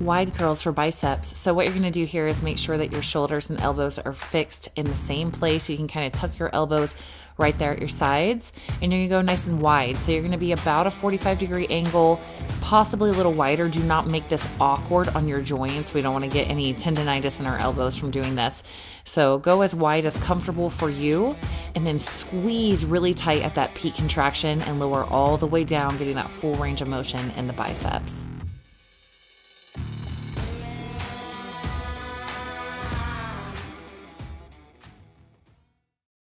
wide curls for biceps. So what you're gonna do here is make sure that your shoulders and elbows are fixed in the same place. You can kind of tuck your elbows right there at your sides and you're gonna go nice and wide. So you're gonna be about a 45 degree angle, possibly a little wider. Do not make this awkward on your joints. We don't wanna get any tendonitis in our elbows from doing this. So go as wide as comfortable for you and then squeeze really tight at that peak contraction and lower all the way down, getting that full range of motion in the biceps.